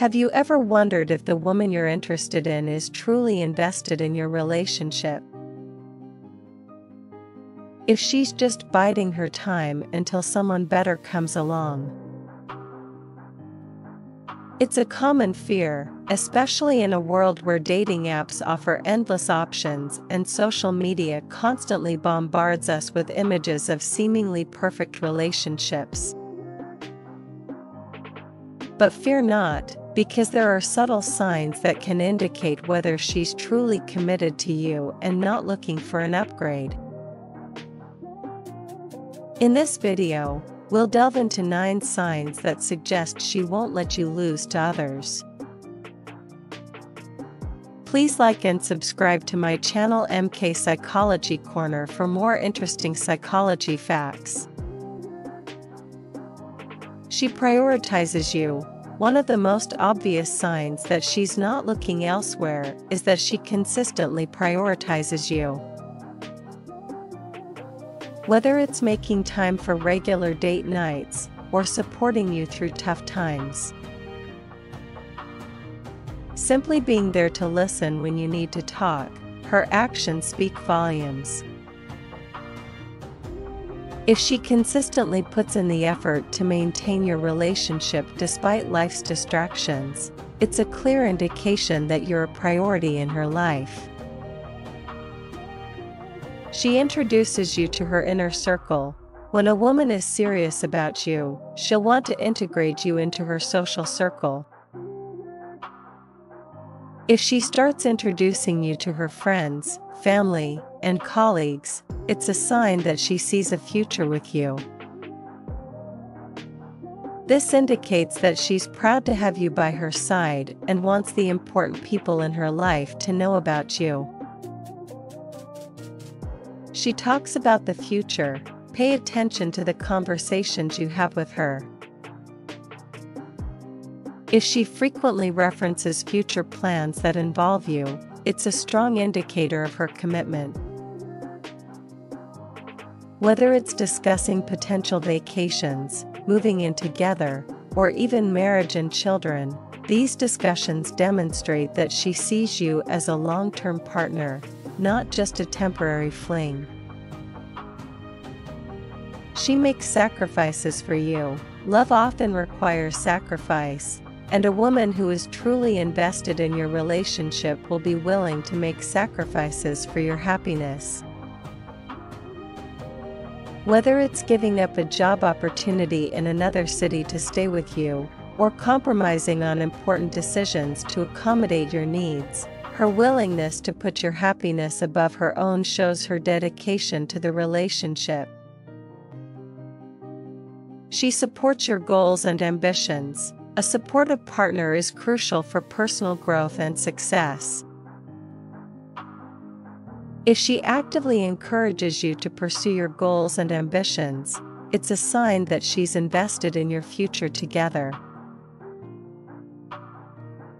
Have you ever wondered if the woman you're interested in is truly invested in your relationship? If she's just biding her time until someone better comes along. It's a common fear, especially in a world where dating apps offer endless options and social media constantly bombards us with images of seemingly perfect relationships. But fear not, because there are subtle signs that can indicate whether she's truly committed to you and not looking for an upgrade. In this video, We'll delve into 9 signs that suggest she won't let you lose to others. Please like and subscribe to my channel MK Psychology Corner for more interesting psychology facts. She prioritizes you. One of the most obvious signs that she's not looking elsewhere is that she consistently prioritizes you. Whether it's making time for regular date nights or supporting you through tough times. Simply being there to listen when you need to talk, her actions speak volumes. If she consistently puts in the effort to maintain your relationship despite life's distractions, it's a clear indication that you're a priority in her life. She introduces you to her inner circle. When a woman is serious about you, she'll want to integrate you into her social circle. If she starts introducing you to her friends, family, and colleagues, it's a sign that she sees a future with you. This indicates that she's proud to have you by her side and wants the important people in her life to know about you. She talks about the future, pay attention to the conversations you have with her. If she frequently references future plans that involve you, it's a strong indicator of her commitment. Whether it's discussing potential vacations, moving in together, or even marriage and children, these discussions demonstrate that she sees you as a long term partner, not just a temporary fling. She makes sacrifices for you. Love often requires sacrifice, and a woman who is truly invested in your relationship will be willing to make sacrifices for your happiness. Whether it's giving up a job opportunity in another city to stay with you, or compromising on important decisions to accommodate your needs, her willingness to put your happiness above her own shows her dedication to the relationship. She supports your goals and ambitions. A supportive partner is crucial for personal growth and success. If she actively encourages you to pursue your goals and ambitions, it's a sign that she's invested in your future together.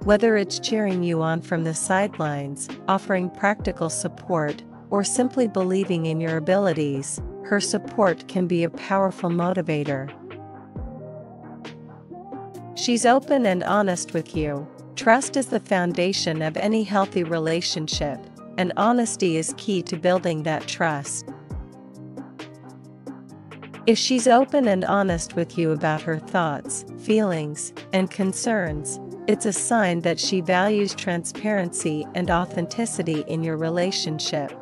Whether it's cheering you on from the sidelines, offering practical support, or simply believing in your abilities, her support can be a powerful motivator. She's open and honest with you. Trust is the foundation of any healthy relationship, and honesty is key to building that trust. If she's open and honest with you about her thoughts, feelings, and concerns, it's a sign that she values transparency and authenticity in your relationship.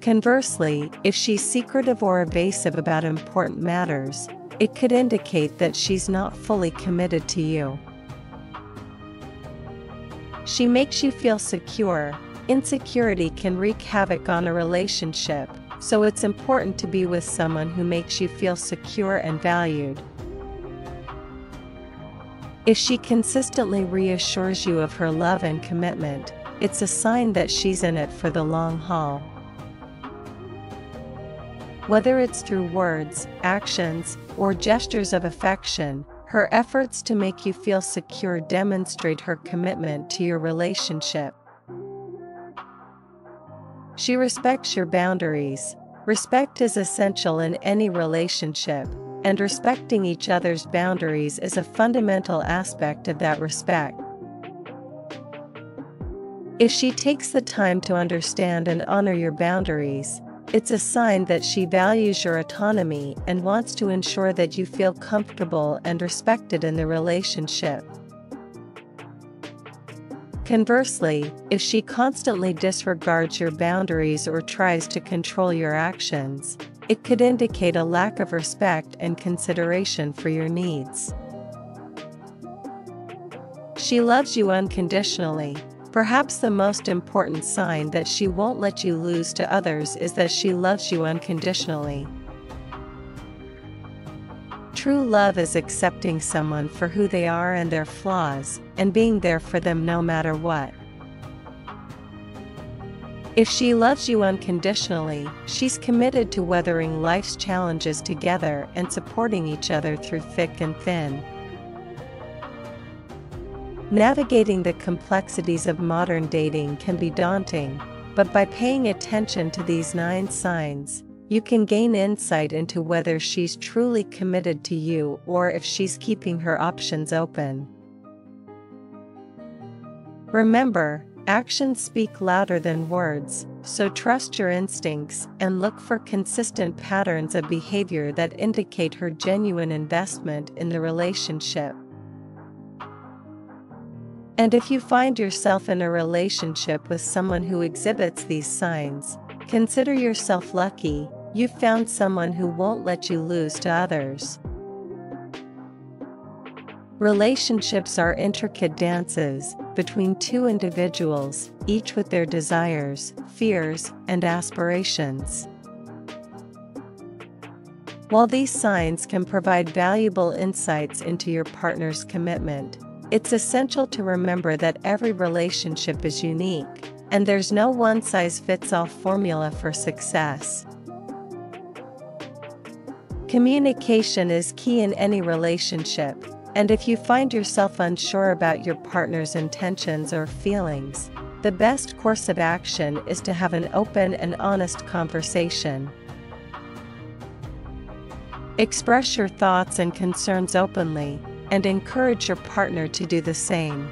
Conversely, if she's secretive or evasive about important matters, it could indicate that she's not fully committed to you. She makes you feel secure. Insecurity can wreak havoc on a relationship, so it's important to be with someone who makes you feel secure and valued. If she consistently reassures you of her love and commitment, it's a sign that she's in it for the long haul. Whether it's through words, actions, or gestures of affection, her efforts to make you feel secure demonstrate her commitment to your relationship. She respects your boundaries. Respect is essential in any relationship, and respecting each other's boundaries is a fundamental aspect of that respect. If she takes the time to understand and honor your boundaries, it's a sign that she values your autonomy and wants to ensure that you feel comfortable and respected in the relationship. Conversely, if she constantly disregards your boundaries or tries to control your actions, it could indicate a lack of respect and consideration for your needs. She loves you unconditionally. Perhaps the most important sign that she won't let you lose to others is that she loves you unconditionally. True love is accepting someone for who they are and their flaws, and being there for them no matter what. If she loves you unconditionally, she's committed to weathering life's challenges together and supporting each other through thick and thin. Navigating the complexities of modern dating can be daunting, but by paying attention to these nine signs, you can gain insight into whether she's truly committed to you or if she's keeping her options open. Remember, actions speak louder than words, so trust your instincts and look for consistent patterns of behavior that indicate her genuine investment in the relationship. And if you find yourself in a relationship with someone who exhibits these signs, consider yourself lucky You've found someone who won't let you lose to others. Relationships are intricate dances between two individuals, each with their desires, fears, and aspirations. While these signs can provide valuable insights into your partner's commitment, it's essential to remember that every relationship is unique, and there's no one size fits all formula for success. Communication is key in any relationship, and if you find yourself unsure about your partner's intentions or feelings, the best course of action is to have an open and honest conversation. Express your thoughts and concerns openly, and encourage your partner to do the same.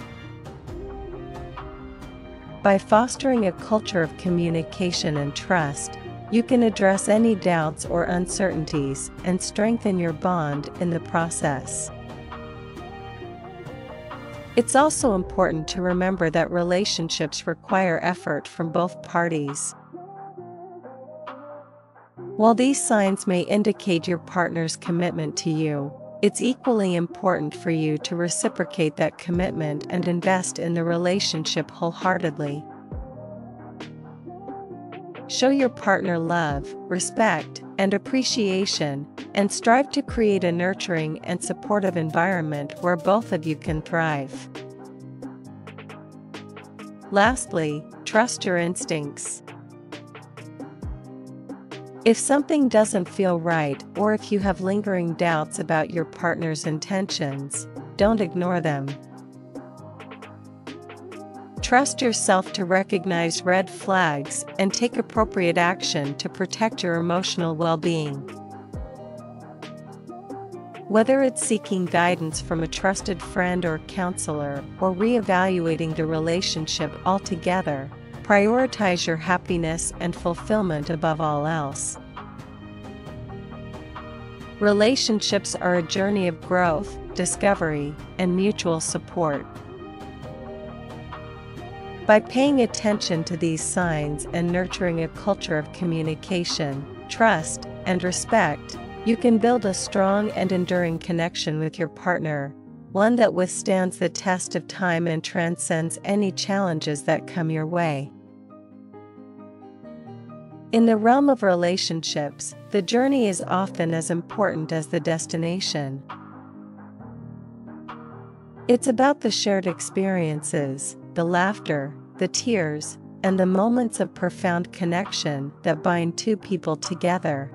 By fostering a culture of communication and trust, you can address any doubts or uncertainties and strengthen your bond in the process. It's also important to remember that relationships require effort from both parties. While these signs may indicate your partner's commitment to you, it's equally important for you to reciprocate that commitment and invest in the relationship wholeheartedly. Show your partner love, respect, and appreciation, and strive to create a nurturing and supportive environment where both of you can thrive. Lastly, trust your instincts. If something doesn't feel right or if you have lingering doubts about your partner's intentions, don't ignore them. Trust yourself to recognize red flags and take appropriate action to protect your emotional well being. Whether it's seeking guidance from a trusted friend or counselor or reevaluating the relationship altogether, prioritize your happiness and fulfillment above all else. Relationships are a journey of growth, discovery, and mutual support. By paying attention to these signs and nurturing a culture of communication, trust, and respect, you can build a strong and enduring connection with your partner, one that withstands the test of time and transcends any challenges that come your way. In the realm of relationships, the journey is often as important as the destination. It's about the shared experiences, the laughter, the tears, and the moments of profound connection that bind two people together.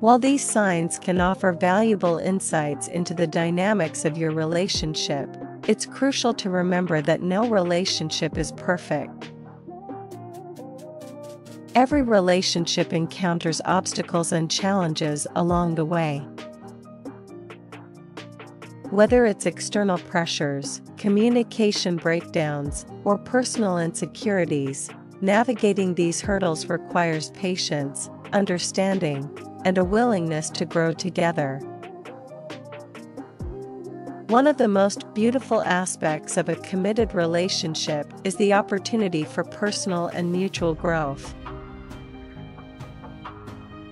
While these signs can offer valuable insights into the dynamics of your relationship, it's crucial to remember that no relationship is perfect. Every relationship encounters obstacles and challenges along the way. Whether it's external pressures, communication breakdowns, or personal insecurities, navigating these hurdles requires patience, understanding, and a willingness to grow together. One of the most beautiful aspects of a committed relationship is the opportunity for personal and mutual growth.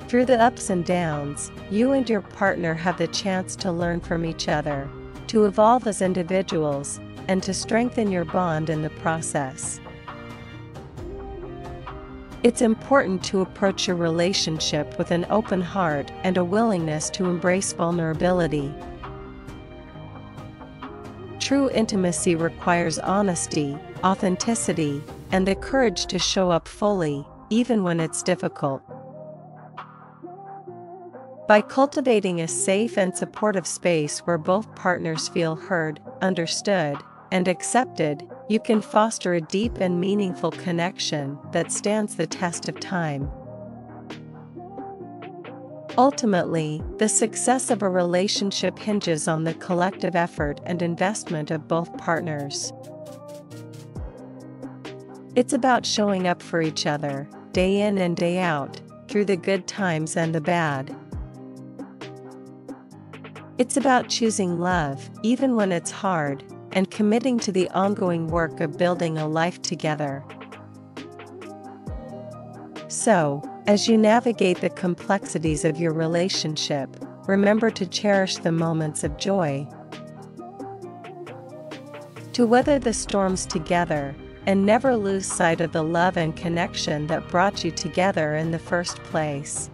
Through the ups and downs, you and your partner have the chance to learn from each other, to evolve as individuals, and to strengthen your bond in the process. It's important to approach your relationship with an open heart and a willingness to embrace vulnerability. True intimacy requires honesty, authenticity, and the courage to show up fully, even when it's difficult. By cultivating a safe and supportive space where both partners feel heard, understood, and accepted, you can foster a deep and meaningful connection that stands the test of time. Ultimately, the success of a relationship hinges on the collective effort and investment of both partners. It's about showing up for each other, day in and day out, through the good times and the bad. It's about choosing love, even when it's hard, and committing to the ongoing work of building a life together. So, as you navigate the complexities of your relationship, remember to cherish the moments of joy. To weather the storms together, and never lose sight of the love and connection that brought you together in the first place.